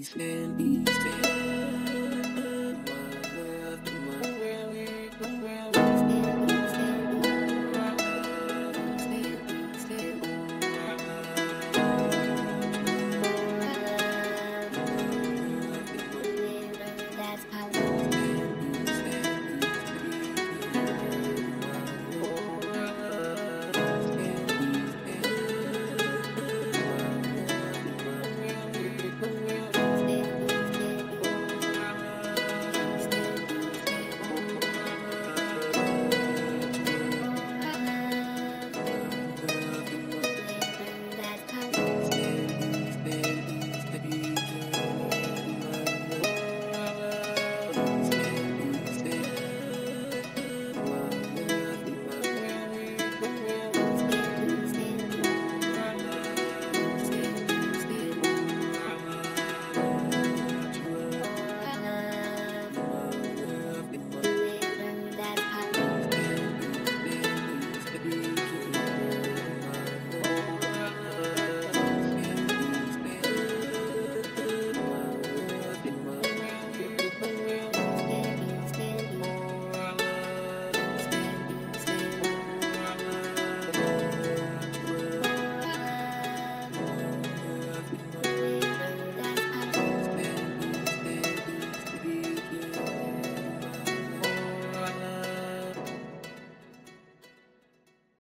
days, man, be.